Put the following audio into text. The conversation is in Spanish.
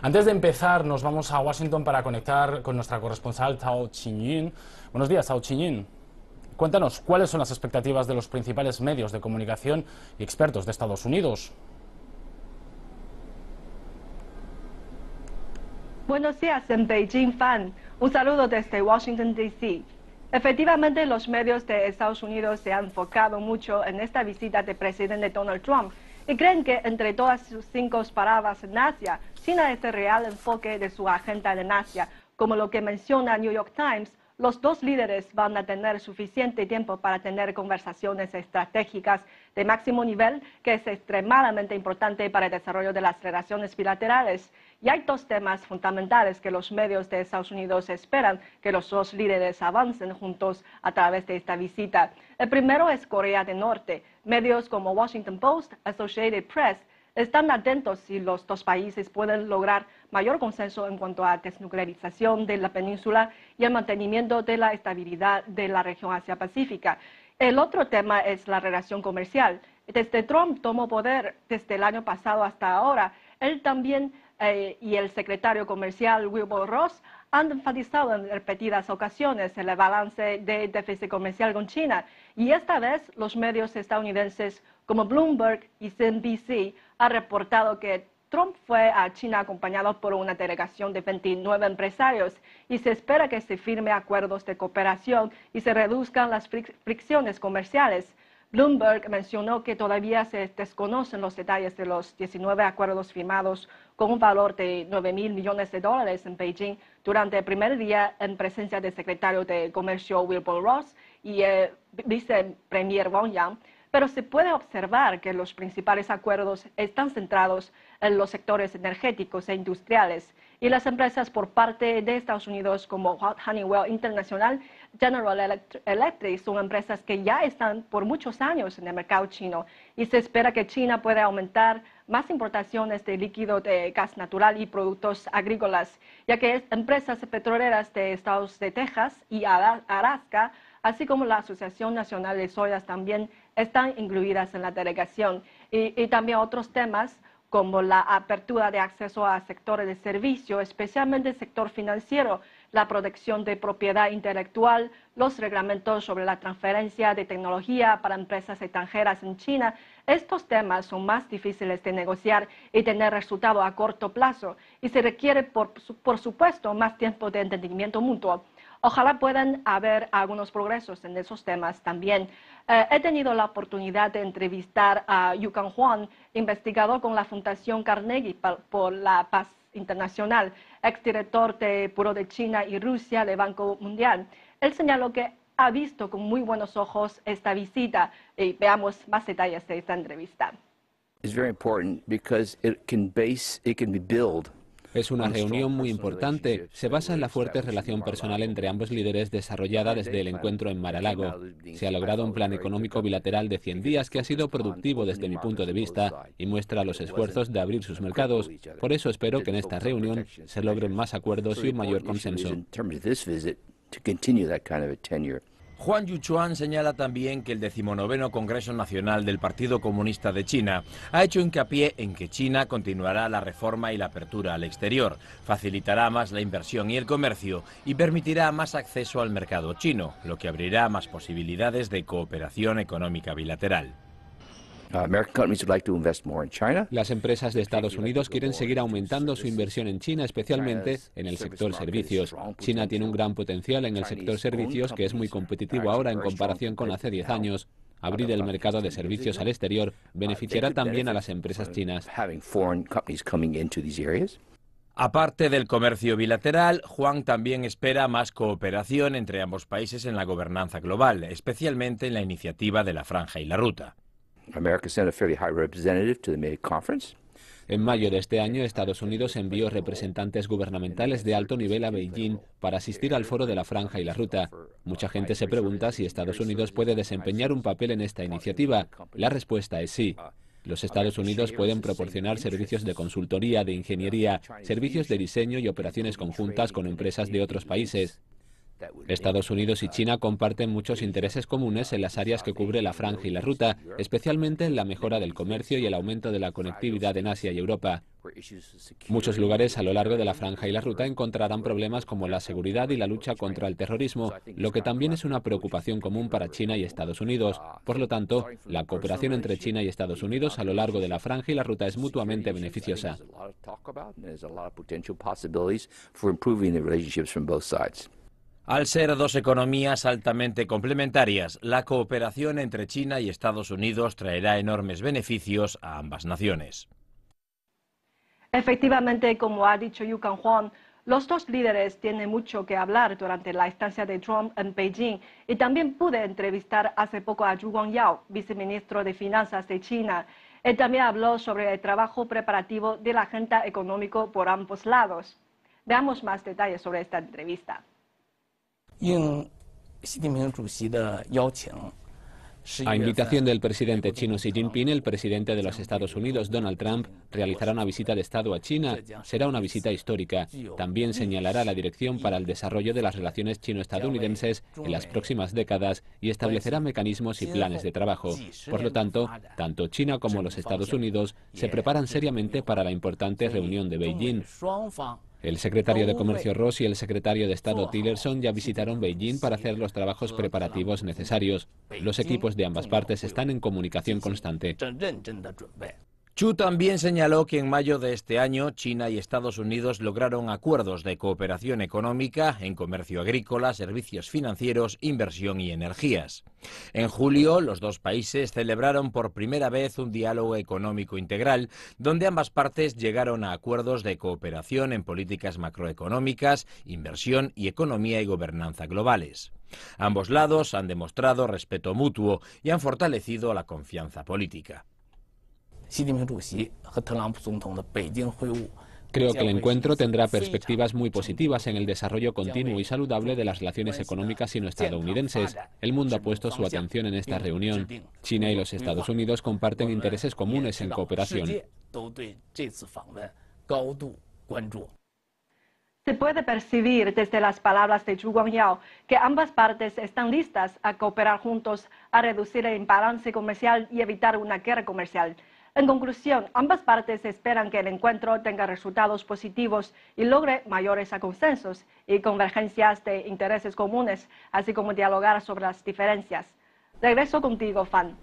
Antes de empezar, nos vamos a Washington para conectar con nuestra corresponsal Tao Qingyun. Buenos días, Tao Qingyun. Cuéntanos, ¿cuáles son las expectativas de los principales medios de comunicación y expertos de Estados Unidos? Buenos días en Beijing, Fan. Un saludo desde Washington, D.C. Efectivamente, los medios de Estados Unidos se han enfocado mucho en esta visita del presidente Donald Trump y creen que entre todas sus cinco paradas en Asia, China es el real enfoque de su agenda en Asia, como lo que menciona New York Times. Los dos líderes van a tener suficiente tiempo para tener conversaciones estratégicas de máximo nivel, que es extremadamente importante para el desarrollo de las relaciones bilaterales. Y hay dos temas fundamentales que los medios de Estados Unidos esperan que los dos líderes avancen juntos a través de esta visita. El primero es Corea del Norte. Medios como Washington Post, Associated Press, están atentos si los dos países pueden lograr mayor consenso en cuanto a desnuclearización de la península y el mantenimiento de la estabilidad de la región Asia-Pacífica. El otro tema es la relación comercial. Desde Trump tomó poder desde el año pasado hasta ahora, él también eh, y el secretario comercial Wilbur Ross han enfatizado en repetidas ocasiones el balance de déficit comercial con China y esta vez los medios estadounidenses como Bloomberg y CNBC han reportado que Trump fue a China acompañado por una delegación de 29 empresarios y se espera que se firme acuerdos de cooperación y se reduzcan las fricciones comerciales. Bloomberg mencionó que todavía se desconocen los detalles de los 19 acuerdos firmados con un valor de 9 mil millones de dólares en Beijing durante el primer día en presencia del secretario de Comercio Wilbur Ross y el vicepremier Wang Yang pero se puede observar que los principales acuerdos están centrados en los sectores energéticos e industriales. Y las empresas por parte de Estados Unidos como Honeywell International, General Electric son empresas que ya están por muchos años en el mercado chino. Y se espera que China pueda aumentar más importaciones de líquido de gas natural y productos agrícolas, ya que empresas petroleras de estados de Texas y Alaska así como la Asociación Nacional de Soyas también están incluidas en la delegación. Y, también otros temas como la apertura de acceso a sectores de servicio, especialmente el sector financiero, la protección de propiedad intelectual, los reglamentos sobre la transferencia de tecnología para empresas extranjeras en China. Estos temas son más difíciles de negociar y tener resultado a corto plazo y se requiere, por, por supuesto, más tiempo de entendimiento mutuo. Ojalá puedan haber algunos progresos en esos temas también. Eh, he tenido la oportunidad de entrevistar a Yukan Huang, investigador con la Fundación Carnegie por la Paz Internacional, exdirector de Puro de China y Rusia del Banco Mundial. Él señaló que ha visto con muy buenos ojos esta visita y veamos más detalles de esta entrevista. Es very important because it can base, it can be built es una reunión muy importante. Se basa en la fuerte relación personal entre ambos líderes desarrollada desde el encuentro en Mar-a-Lago. Se ha logrado un plan económico bilateral de 100 días que ha sido productivo desde mi punto de vista y muestra los esfuerzos de abrir sus mercados. Por eso espero que en esta reunión se logren más acuerdos y un mayor consenso. Juan Yuchuan señala también que el decimonoveno Congreso Nacional del Partido Comunista de China ha hecho hincapié en que China continuará la reforma y la apertura al exterior, facilitará más la inversión y el comercio y permitirá más acceso al mercado chino, lo que abrirá más posibilidades de cooperación económica bilateral. Uh, Las empresas de Estados Unidos quieren seguir aumentando su inversión en China, especialmente en el sector servicios. China tiene un gran potencial en el sector servicios que es muy competitivo ahora en comparación con hace 10 años. Abrir el mercado de servicios al exterior beneficiará también a las empresas chinas. Aparte del comercio bilateral, Juan también espera más cooperación entre ambos países en la gobernanza global, especialmente en la iniciativa de la Franja y la Ruta. En mayo de este año, Estados Unidos envió representantes gubernamentales de alto nivel a Beijing para asistir al foro de la Franja y la Ruta. Mucha gente se pregunta si Estados Unidos puede desempeñar un papel en esta iniciativa. La respuesta es sí. Los Estados Unidos pueden proporcionar servicios de consultoría, de ingeniería, servicios de diseño y operaciones conjuntas con empresas de otros países. Estados Unidos y China comparten muchos intereses comunes en las áreas que cubre la franja y la ruta, especialmente en la mejora del comercio y el aumento de la conectividad en Asia y Europa. Muchos lugares a lo largo de la franja y la ruta encontrarán problemas como la seguridad y la lucha contra el terrorismo, lo que también es una preocupación común para China y Estados Unidos. Por lo tanto, la cooperación entre China y Estados Unidos a lo largo de la franja y la ruta es mutuamente beneficiosa. Al ser dos economías altamente complementarias, la cooperación entre China y Estados Unidos traerá enormes beneficios a ambas naciones. Efectivamente, como ha dicho Yu Huang, los dos líderes tienen mucho que hablar durante la estancia de Trump en Beijing y también pude entrevistar hace poco a Zhu Guangyao, viceministro de Finanzas de China. Él también habló sobre el trabajo preparativo de la agenda económico por ambos lados. Veamos más detalles sobre esta entrevista. 应习近平主席的邀请。A invitación del presidente chino Xi Jinping, el presidente de los Estados Unidos, Donald Trump, realizará una visita de Estado a China. Será una visita histórica. También señalará la dirección para el desarrollo de las relaciones chino-estadounidenses en las próximas décadas y establecerá mecanismos y planes de trabajo. Por lo tanto, tanto China como los Estados Unidos se preparan seriamente para la importante reunión de Beijing. El secretario de Comercio Ross y el secretario de Estado Tillerson ya visitaron Beijing para hacer los trabajos preparativos necesarios. Los equipos de ambas partes están en comunicación constante. Chu también señaló que en mayo de este año China y Estados Unidos lograron acuerdos de cooperación económica en comercio agrícola, servicios financieros, inversión y energías. En julio, los dos países celebraron por primera vez un diálogo económico integral, donde ambas partes llegaron a acuerdos de cooperación en políticas macroeconómicas, inversión y economía y gobernanza globales. Ambos lados han demostrado respeto mutuo y han fortalecido la confianza política. Creo que el encuentro tendrá perspectivas muy positivas en el desarrollo continuo y saludable de las relaciones económicas sino-estadounidenses. El mundo ha puesto su atención en esta reunión. China y los Estados Unidos comparten intereses comunes en cooperación. Se puede percibir desde las palabras de Zhu Guangyao que ambas partes están listas a cooperar juntos a reducir el imbalance comercial y evitar una guerra comercial. En conclusión, ambas partes esperan que el encuentro tenga resultados positivos y logre mayores consensos y convergencias de intereses comunes, así como dialogar sobre las diferencias. Regreso contigo, Fan.